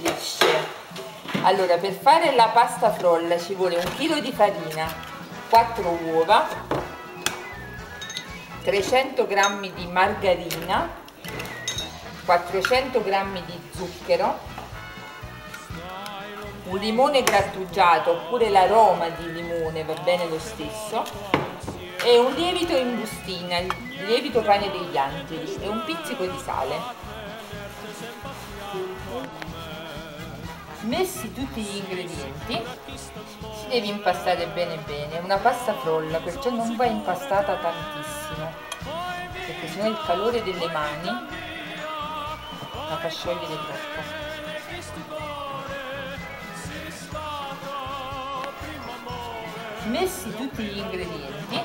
lisce allora per fare la pasta frolla ci vuole un chilo di farina 4 uova 300 g di margarina 400 g di zucchero un limone grattugiato oppure l'aroma di limone va bene lo stesso e un lievito in bustina, il lievito pane degli angeli e un pizzico di sale. Messi tutti gli ingredienti, si deve impastare bene bene, una pasta frolla, perciò non va impastata tantissimo, perché sennò il calore delle mani la fa sciogliere troppo. Messi tutti gli ingredienti,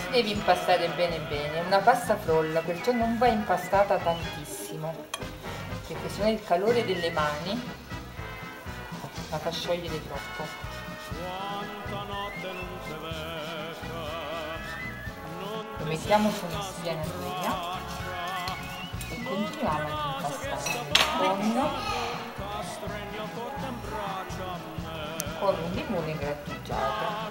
si deve impastare bene bene, una pasta frolla, perciò non va impastata tantissimo, perché sennò il calore delle mani la fa sciogliere troppo. Lo mettiamo su una spianatura e continuiamo ad impastare con, con un limone grattugiato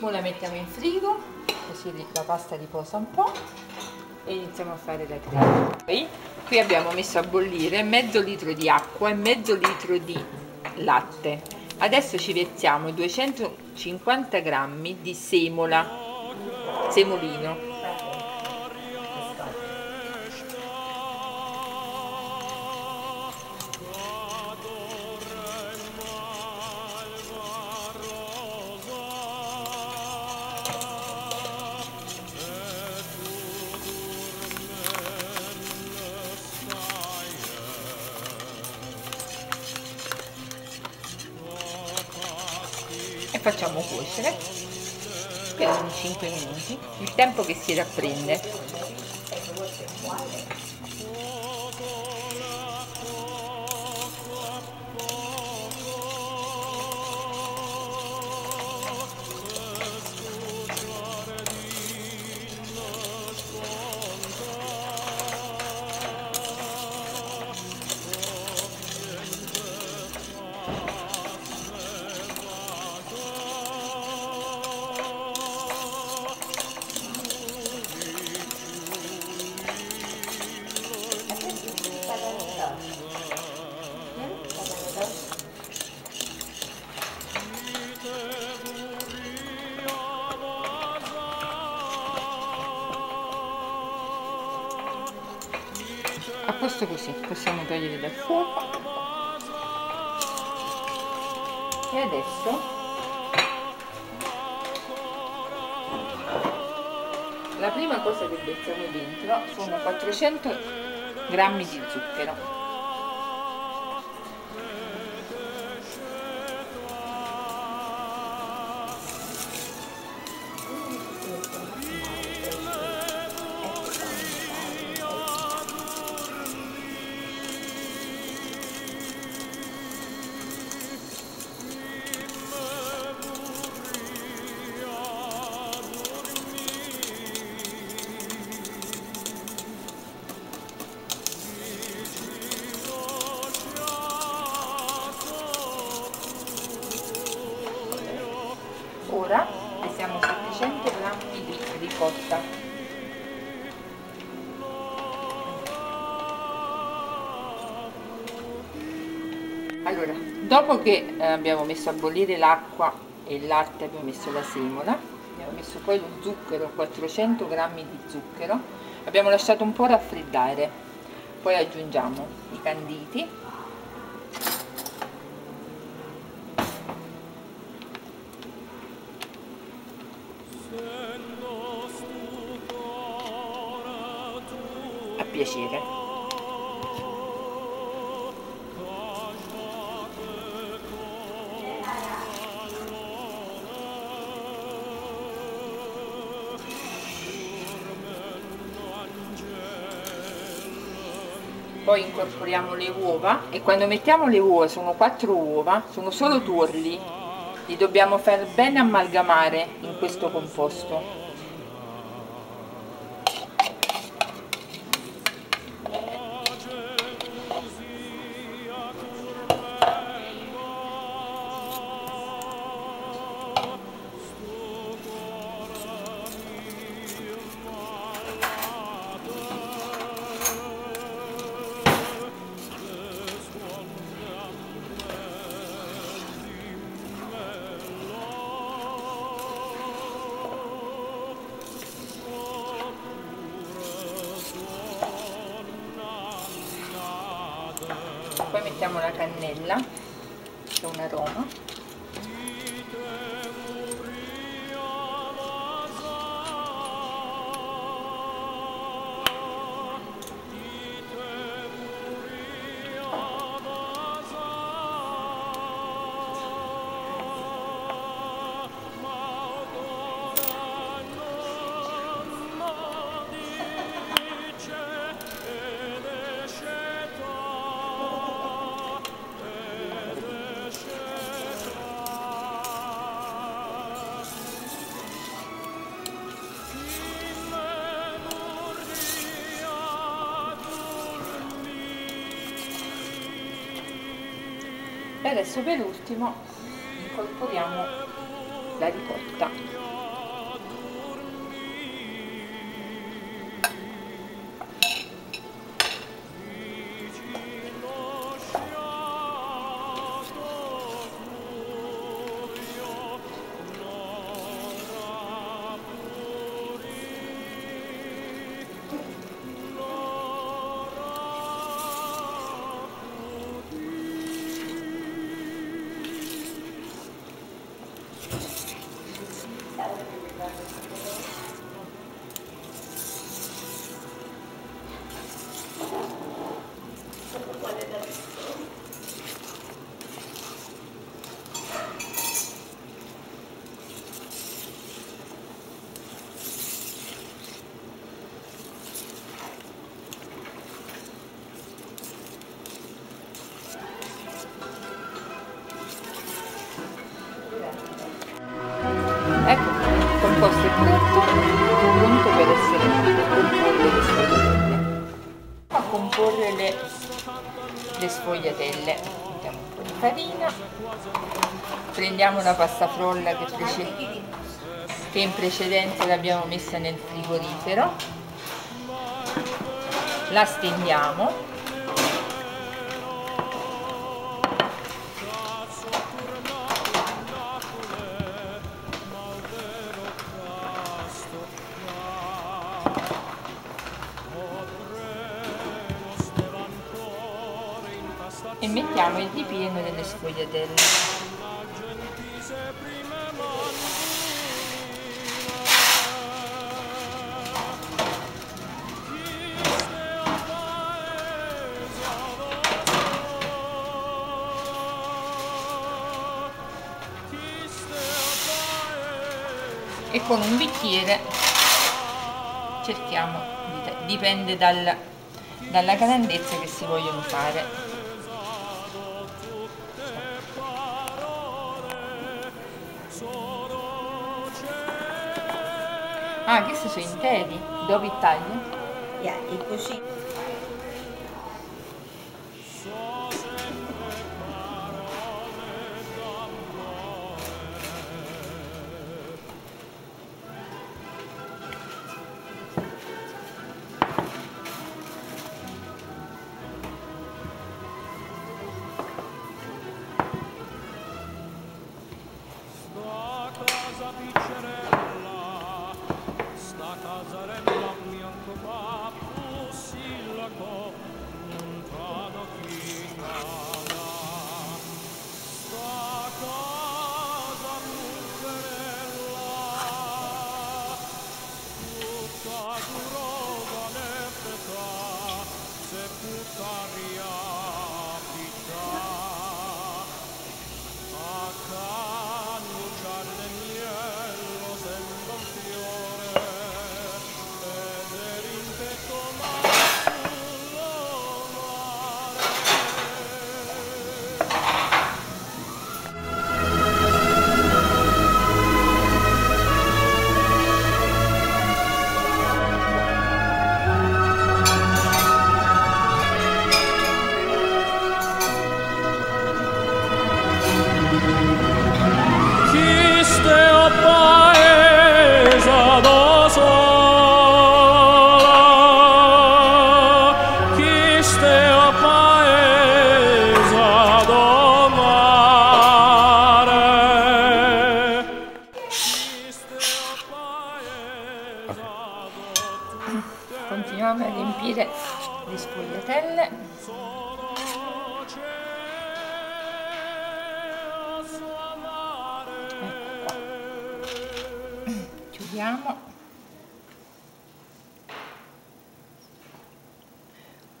Ora la mettiamo in frigo, così la pasta riposa un po' e iniziamo a fare la crema. Poi qui abbiamo messo a bollire mezzo litro di acqua e mezzo litro di latte. Adesso ci verziamo 250 g di semola, semolino facciamo cuocere per un 5 minuti il tempo che si rapprende a posto così possiamo togliere dal fuoco e adesso la prima cosa che mettiamo dentro sono 400 grammi di zucchero dopo che eh, abbiamo messo a bollire l'acqua e il latte abbiamo messo la semola abbiamo messo poi lo zucchero 400 grammi di zucchero abbiamo lasciato un po' raffreddare. Poi aggiungiamo i canditi poi incorporiamo le uova e quando mettiamo le uova sono quattro uova sono solo tuorli li dobbiamo far bene amalgamare in questo composto mettiamo la cannella c'è un aroma e adesso per ultimo incorporiamo la ricotta le sfogliatelle. Mettiamo un po' di farina. Prendiamo la pasta frolla che, che in precedenza l'abbiamo messa nel frigorifero. La stendiamo mettiamo il dipinno delle sfogliatelle. e con un bicchiere cerchiamo dipende dal, dalla grandezza che si vogliono fare Ah, questi sono interi, dove i taglio? Ja, e così. Chiudiamo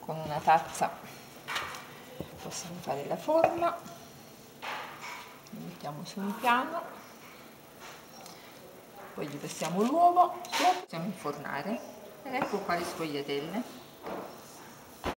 con una tazza possiamo fare la forma. La mettiamo su un piano. Poi gli passiamo l'uovo. Possiamo infornare. Ed ecco qua le sfogliatelle